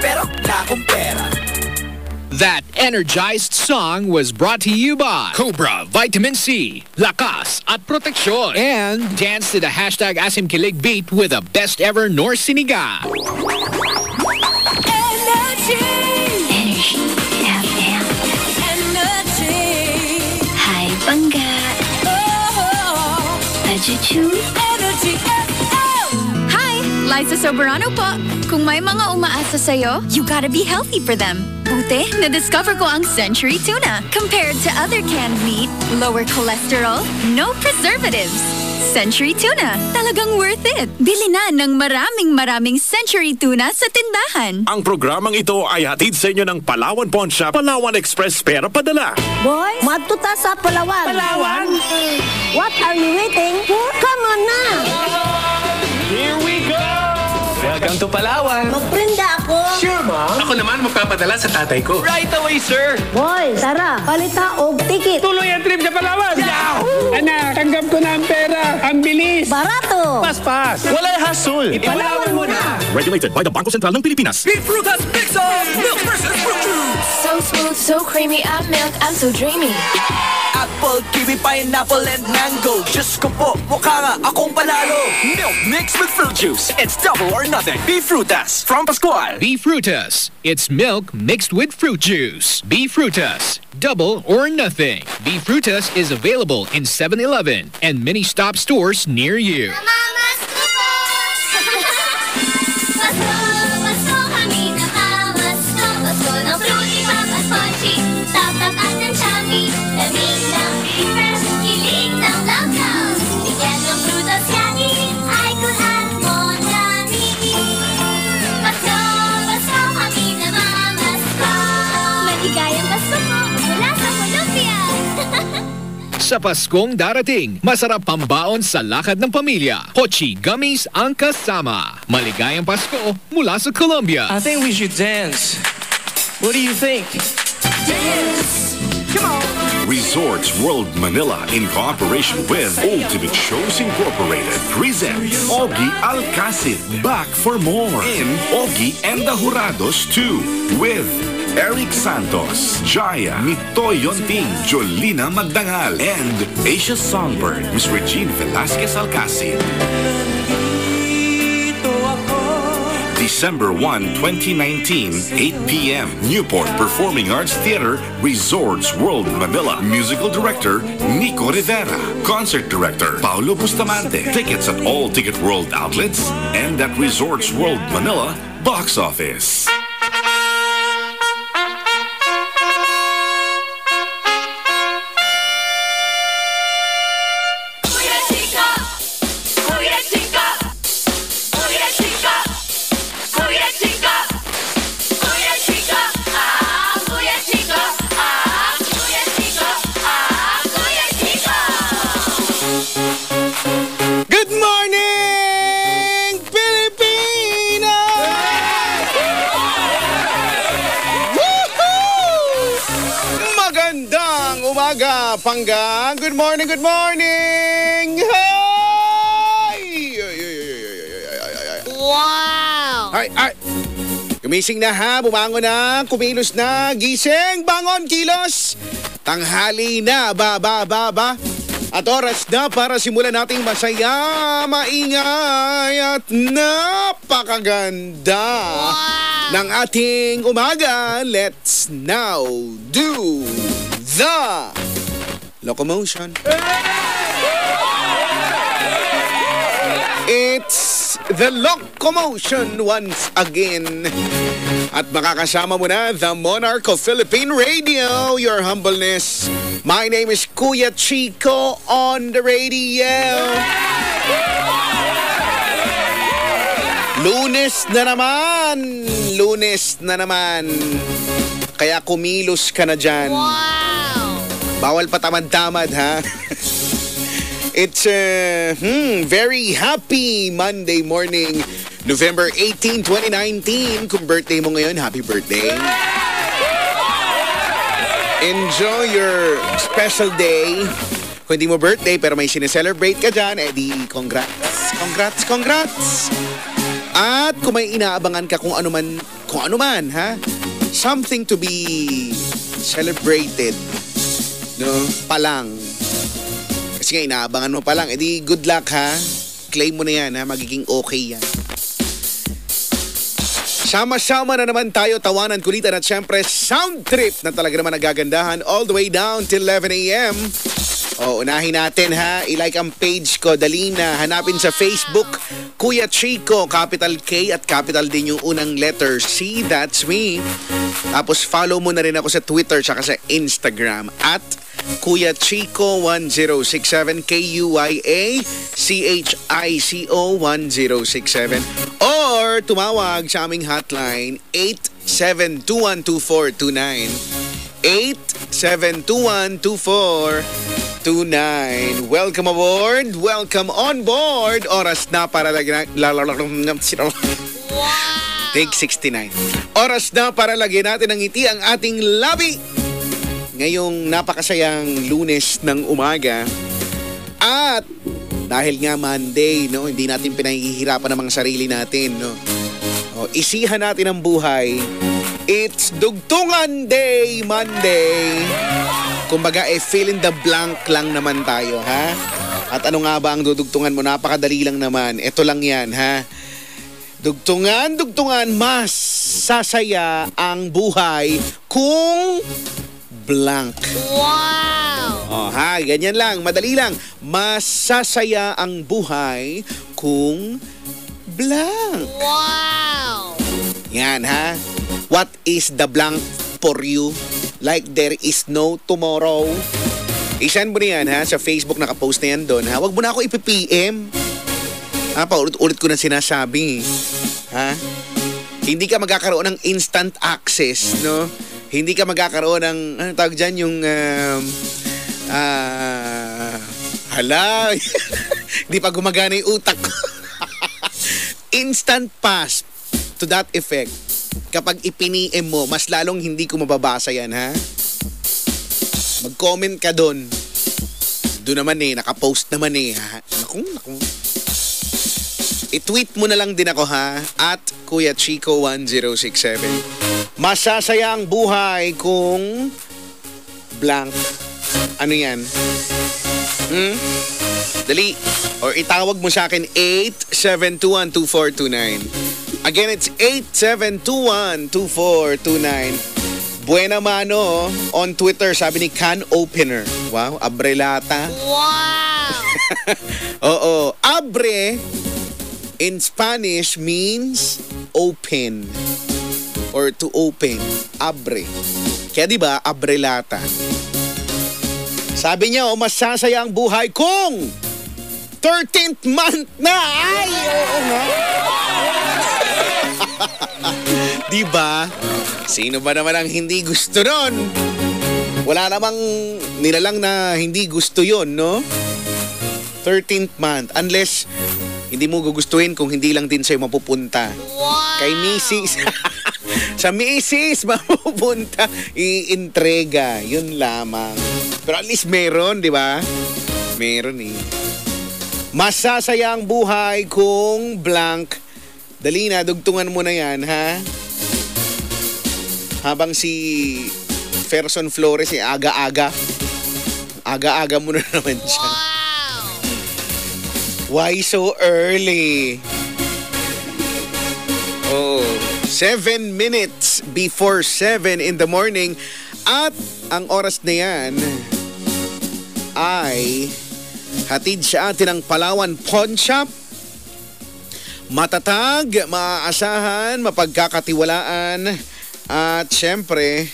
akong pera. Pero wala akong pera. That energized song was brought to you by Cobra Vitamin C, Lakas at Protection, and dance to the hashtag Asimkilig beat with the best ever North Siniga. Energy, Energy FM. energy. Hi, Bangga. Oh, oh, oh. Pajuchu. energy FM. Hi! Liza Soberano po. Kung may mga umaasa sa'yo, you gotta be healthy for them. Buti, na-discover ko ang Century Tuna. Compared to other canned meat, lower cholesterol, no preservatives. Century Tuna, talagang worth it. Bili na ng maraming maraming Century Tuna sa tindahan. Ang programang ito ay hatid sa inyo ng Palawan Pawn Shop, Palawan Express Pera Padala. Boy, matuta sa Palawan. Palawan? What are you waiting for? Come on na! Here we go! Welcome to Palawan. Magprinda ako. Sure, ma'am. Ako naman magpapadala sa tatay ko. Right away, sir. Boy, tara, palita og ticket. Tuloy ang trip sa Palawan! Anak, tanggap ko na ang pera. Ang bilis! Barato. Pas-pas! Wala hassle. Palawan mo na. Regulated by the Bangko Sentral ng Pilipinas. Beef Frutas Mix-Off! Milk versus fruit juice! So smooth, so creamy, I'm milk, I'm so dreamy. Apple, kiwi, pineapple, and mango. Just ko po, mukha nga akong panalo. Milk mixed with fruit juice. It's double or nothing. Beef Frutas from Pascual. Beef Frutas. It's milk mixed with fruit juice. Beef Frutas. Double or nothing. Beef Frutas is available in 7-Eleven and many stop stores near you. Mamas Sa Paskong darating, masarap pambaon sa lakad ng pamilya. Hochi Gummies ang kasama. Maligayang Pasko mula sa Colombia. I think we should dance. What do you think? Resorts World Manila in cooperation with Ultimate Shows Incorporated presents Ogie Alcacid back for more in Ogie and the Jurados 2 with Eric Santos, Jaya, Mito Yonting, Jolina Magdangal, and Asia Songbird, Miss Regine Velasquez Alcacid. December 1, 2019, 8 p.m. Newport Performing Arts Theater, Resorts World Manila. Musical Director, Nico Rivera. Concert Director, Paulo Bustamante. Tickets at all Ticket World outlets and at Resorts World Manila box office. Umaga, Panggang. Good morning, good morning! Hi! Wow! Ay, ay! Gumising na ha, bumangon na, kumilos na, gising, bangon, kilos! Tanghali na, ba, ba, ba, ba? At oras na para simulan nating masaya, maingay at napakaganda ng ating umaga. Let's now do the locomotion. It's the locomotion once again. At makakasama mo na the Monarch of Philippine Radio, your humbleness. My name is Kuya Chico on the radio. Lunes na naman! Lunes na naman. Kaya kumilos ka na dyan. Bawal pa tamad-tamad, ha? It's a hmm, very happy Monday morning, November 18, 2019. Kung birthday mo ngayon, happy birthday. Enjoy your special day. Kung hindi mo birthday pero may sineselebrate ka dyan, eh congrats. Congrats, congrats. At kung may inaabangan ka kung ano man, kung ano man, ha? Something to be celebrated. No? Palang. Kasi nga inaabangan mo pa lang. edi good luck ha. Claim mo na yan ha. Magiging okay yan. Sama-sama na naman tayo, tawanan, kulitan at syempre sound trip na talaga naman nagagandahan all the way down till 11 a.m. O, unahin natin ha. I-like ang page ko. Dali na. Hanapin sa Facebook. Kuya Chico. Capital K at capital din yung unang letter C. That's me. Tapos follow mo na rin ako sa Twitter tsaka sa Instagram. At Kuya Chico 1067 K-U-Y-A C-H-I-C-O 1067 or tumawag sa aming hotline 87212429 87212429 Welcome aboard! Welcome on board! Oras na para lagyan Take 69. Oras na para lagyan natin ng ngiti ang ating labi ngayong napakasayang lunes ng umaga. At dahil nga Monday, no, hindi natin pinahihirapan ang mga sarili natin, no. O, isihan natin ang buhay. It's Dugtungan Day, Monday. Kumbaga, eh, fill in the blank lang naman tayo, ha? At ano nga ba ang dudugtungan mo? Napakadali lang naman. Ito lang yan, ha? Dugtungan, dugtungan, mas sasaya ang buhay kung blank. Wow! Oh, ha, ganyan lang, madali lang. Masasaya ang buhay kung blank. Wow! Yan ha. What is the blank for you? Like there is no tomorrow. Isend mo na yan ha sa Facebook nakapost na yan doon ha. Huwag mo na ako ipipm. Ha, paulit-ulit ko na sinasabi. Ha? Hindi ka magkakaroon ng instant access, no? Hindi ka magkakaroon ng, ano tawag dyan, yung, um, ah, hala, hindi pa gumagana yung utak ko. instant pass to that effect. Kapag ipini-em mo, mas lalong hindi ko mababasa yan, ha? Mag-comment ka doon. Doon naman eh, nakapost naman eh, ha? Naku, naku. I-tweet mo na lang din ako, ha? At Kuya Chico 1067. Masasaya ang buhay kung blank. Ano yan? Hmm? Dali. Or itawag mo sa akin 8721-2429. Again, it's 8721-2429. Buena mano on Twitter, sabi ni Can Opener. Wow, abrelata. Wow! Oo, abre in Spanish means open or to open. Abre. Kaya di ba, abrelata. Sabi niya, o masasaya ang buhay kung 13th month na. Ay, oo nga. di ba? Sino ba naman ang hindi gusto nun? Wala namang nilalang na hindi gusto yon, no? 13th month. Unless hindi mo gugustuhin kung hindi lang din sa'yo mapupunta. Wow! Kay Mrs. sa Mrs. mapupunta, i-entrega. Yun lamang. Pero at least meron, di ba? Meron eh. Masasaya ang buhay kung blank. Dali na, dugtungan mo na yan, ha? Habang si Ferson Flores, eh, aga-aga. Aga-aga mo na naman siya. Wow! Why so early? Oh, seven minutes before seven in the morning. At ang oras na yan ay hatid sa atin ang Palawan Pawn Shop. Matatag, maaasahan, mapagkakatiwalaan at syempre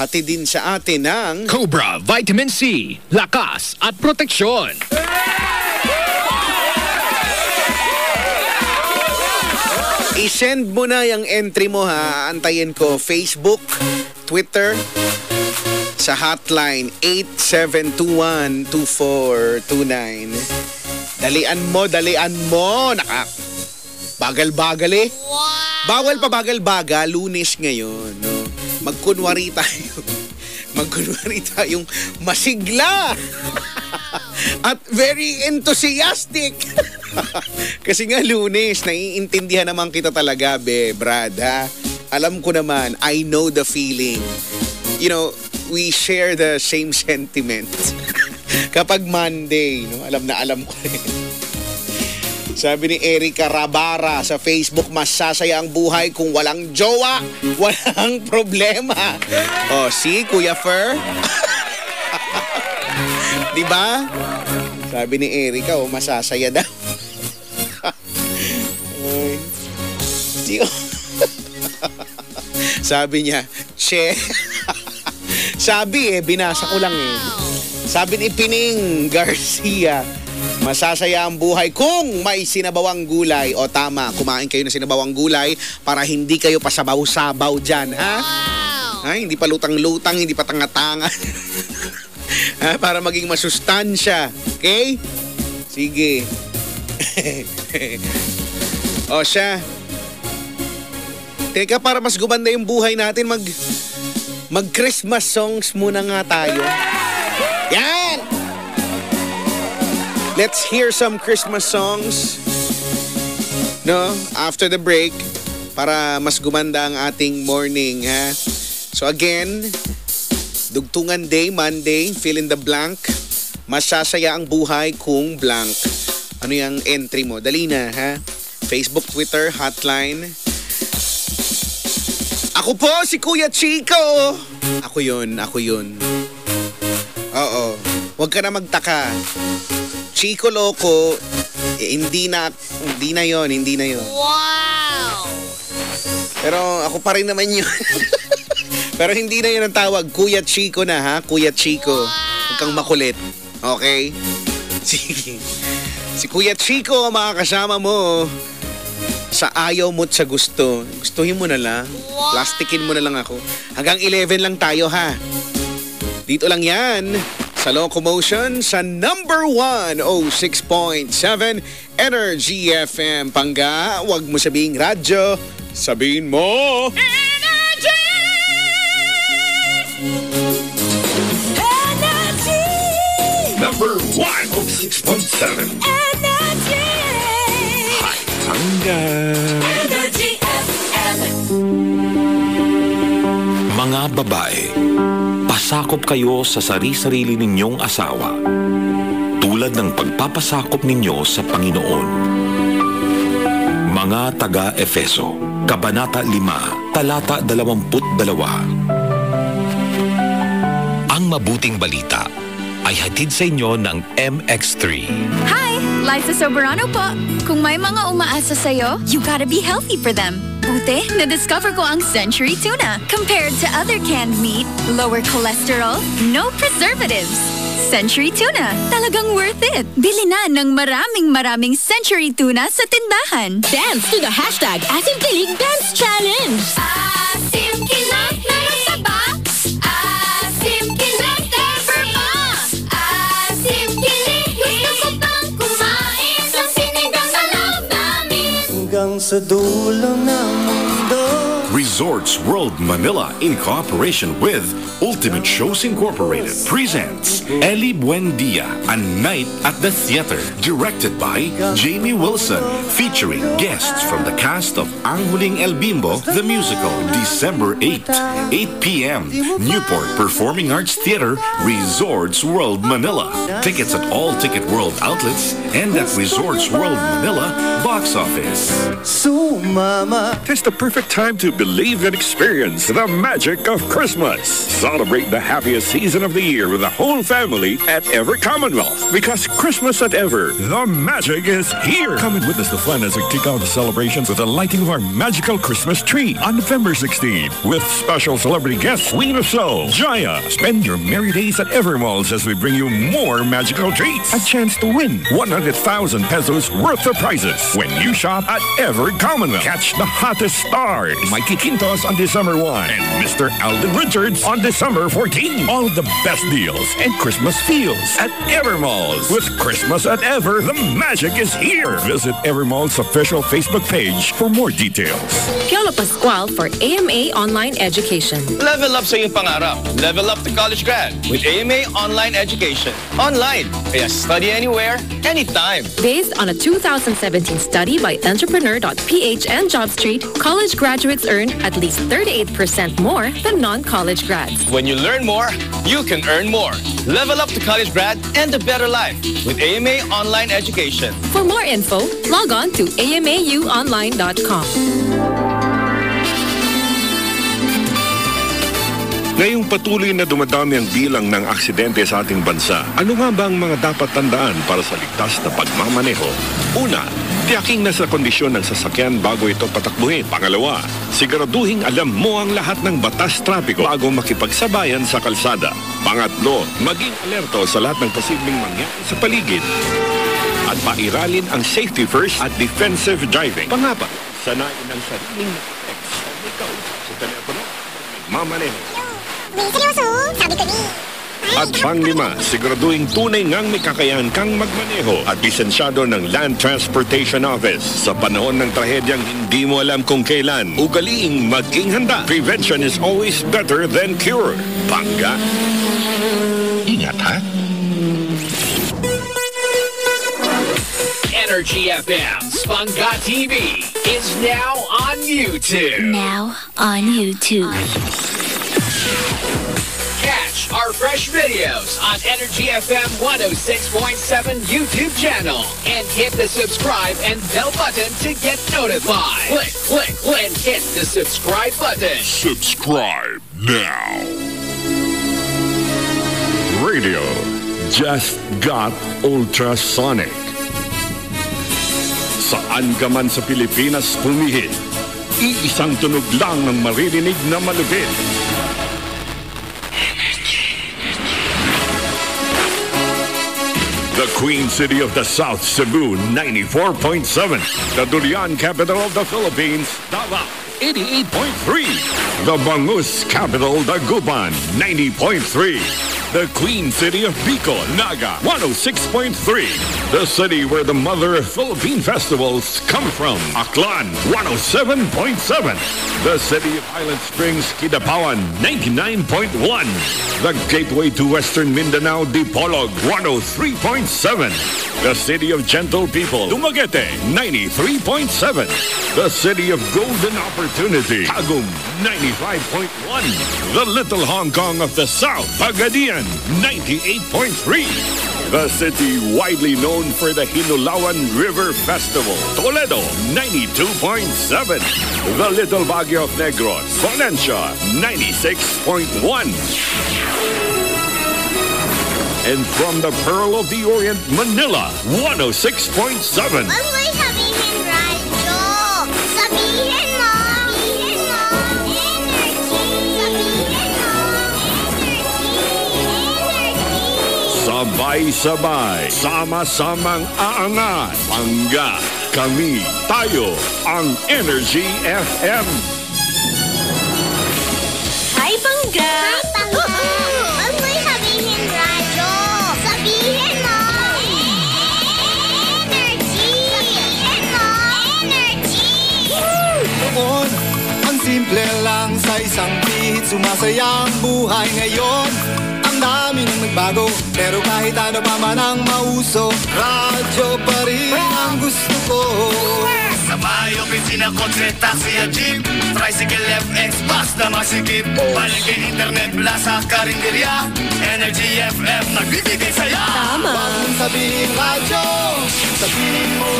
hatid din sa atin ng Cobra Vitamin C, lakas at proteksyon. I-send mo na yung entry mo ha. Antayin ko Facebook, Twitter, sa hotline 8721-2429. Dalian mo, dalian mo. Naka, bagal-bagal eh. Bawal pa bagal-bagal, lunes ngayon. No? Magkunwari tayo. Magkunwari tayong masigla. At very enthusiastic. Kasi nga lunes, naiintindihan naman kita talaga, be, Brad, ha? Alam ko naman, I know the feeling. You know, we share the same sentiment. Kapag Monday, no? alam na alam ko rin. Sabi ni Erika Rabara sa Facebook, mas sasaya ang buhay kung walang jowa, walang problema. Oh, si Kuya Fer. 'Di ba? Sabi ni Erika, oh, masasaya daw. Sabi niya, Che. Sabi eh, binasa ko lang eh. Sabi ni Pining Garcia, masasaya ang buhay kung may sinabawang gulay. O tama, kumain kayo ng sinabawang gulay para hindi kayo pasabaw-sabaw dyan, ha? Ay, hindi pa lutang-lutang, hindi pa tanga-tanga. ha? Para maging masustansya. Okay? Sige. o siya. Teka, para mas gumanda yung buhay natin, mag... Mag-Christmas songs muna nga tayo. Yan! Let's hear some Christmas songs. No? After the break, para mas gumanda ang ating morning, ha? So again, Dugtungan Day, Monday, fill in the blank. Masasaya ang buhay kung blank. Ano yung entry mo? Dali na, ha? Facebook, Twitter, hotline. Ako po, si Kuya Chico! Ako yun, ako yun. Oo. Huwag ka na magtaka. Chico Loco, eh, hindi na, hindi na yon, hindi na yon. Wow! Pero ako pa rin naman yun. Pero hindi na yun ang tawag. Kuya Chico na ha. Kuya Chico. Huwag kang makulit. Okay? Sige. Si Kuya Chico makakasama mo sa ayaw mo't sa gusto. Gustuhin mo na lang. Plastikin mo na lang ako. Hanggang 11 lang tayo ha. Dito lang yan. Sa Locomotion sa number 1 06.7 Energy FM. Pangga, wag mo sabing radyo. Sabihin mo. Number 106.7. Mga babae, pasakop kayo sa sari-sarili ninyong asawa tulad ng pagpapasakop ninyo sa Panginoon. Mga taga-Efeso, Kabanata 5, Talata 22. Ang mabuting balita ay hatid sa inyo ng MX3. Hi! Liza Soberano po. Kung may mga umaasa sa'yo, you gotta be healthy for them. Buti, na-discover ko ang Century Tuna. Compared to other canned meat, lower cholesterol, no preservatives. Century Tuna, talagang worth it. Bili na ng maraming maraming Century Tuna sa tindahan. Dance to the hashtag Asim Kilig Dance Challenge! Asim Kilig na sa box. Asim Kilig ever pa. Asim Kilig gusto ko pang kumain sa sinigang sa loob namin. Hanggang sa dulo ng Resorts World Manila in cooperation with Ultimate Shows Incorporated presents Eli Buendia, A Night at the Theater, directed by Jamie Wilson, featuring guests from the cast of Ang Huling El Bimbo, the musical, December 8, 8 p.m. Newport Performing Arts Theater, Resorts World Manila. Tickets at all Ticket World outlets and at Resorts World Manila box office. So, Mama. It's the perfect time to believe and experience the magic of Christmas. Celebrate the happiest season of the year with the whole family at Ever Commonwealth. Because Christmas at Ever, the magic is here. Come and witness the fun as we kick off the celebrations with the lighting of our magical Christmas tree on November 16th with special celebrity guests Queen of Soul, Jaya. Spend your merry days at Ever Malls as we bring you more magical treats. A chance to win 100,000 pesos worth of prizes when you shop at Ever Commonwealth. Catch the hottest stars. Mikey Quintos on December 1 and Mr. Alden Richards on December 14. All the best deals and Christmas feels at Evermalls. With Christmas at Ever, the magic is here. Visit Evermall's official Facebook page for more details. Piolo Pascual for AMA Online Education. Level up sa iyong pangarap. Level up to college grad with AMA Online Education. Online. Kaya study anywhere, anytime. Based on a 2017 study by Entrepreneur.ph and JobStreet, college graduates earn at least 38% more than non-college grads. When you learn more, you can earn more. Level up to college grad and a better life with AMA Online Education. For more info, log on to amauonline.com. Ngayong patuloy na dumadami ang bilang ng aksidente sa ating bansa, ano nga ba ang mga dapat tandaan para sa ligtas na pagmamaneho? Una, tiyaking nasa kondisyon ng sasakyan bago ito patakbuhin. Pangalawa, siguraduhin alam mo ang lahat ng batas trapiko bago makipagsabayan sa kalsada. Pangatlo, maging alerto sa lahat ng posibleng mangyari sa paligid. At pairalin ang safety first at defensive driving. Pangapat, sanayin ang sariling text may kausap sa telepono. Mamaneho. At panglima, siguraduhin tunay ngang may kakayahan kang magmaneho at lisensyado ng Land Transportation Office. Sa panahon ng trahedyang hindi mo alam kung kailan, ugaliing maging handa. Prevention is always better than cure. Bangga. Ingat ha? Energy FM Spanga TV is now on YouTube. Now on YouTube. Our fresh videos on Energy FM 106.7 YouTube channel and hit the subscribe and bell button to get notified. Click, click, click, hit the subscribe button. Subscribe now. Radio just got ultrasonic. Saan ka man sa Pilipinas pumihit, iisang tunog lang ang maririnig na malupit. The Queen City of the South, Cebu, 94.7. The Durian capital of the Philippines, Davao, 88.3. The Bangus capital, Dagupan, 90.3. The Queen City of Bicol, Naga, 106.3. The city where the mother of Philippine festivals come from, Aklan, 107.7. The city of Island Springs, Kidapawan, 99.1. The gateway to Western Mindanao, Dipolog, 103.7. The city of gentle people, Dumaguete, 93.7. The city of golden opportunity, Tagum, 95.1. The little Hong Kong of the South, Pagadian, 98.3. The city widely known for the Hinulawan River Festival, Toledo, 92.7. The Little Baguio of Negros, Valencia, 96.1. And from the Pearl of the Orient, Manila, 106.7. Sabay-sabay, sama-samang aangat, pangga, kami, tayo, ang Energy FM. Hi, Pangga! Huwag mo'y sabihin radyo. Sabihin mo. Energy. Sabihin mo. Energy. Noon, ang simple lang sa isang bihit Sumasaya ang buhay ngayon dami nang nagbago Pero kahit ano pa man ang mauso Radyo pa rin ang gusto ko. Sa bahay, opisina, kotse, taxi at jeep Tricycle, FX, bus na masikip Paligid, internet, plaza, karinderya Energy FM, nagbibigay saya Tama! Huwag mong sabihin radyo Sabihin mo.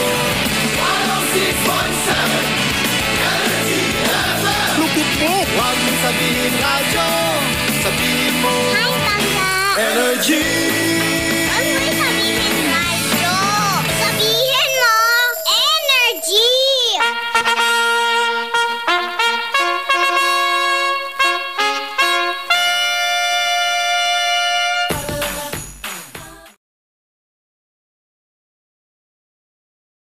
106.7 Lupit mo. Huwag mong sabihin radyo Sabihin mo. Pangga. energy.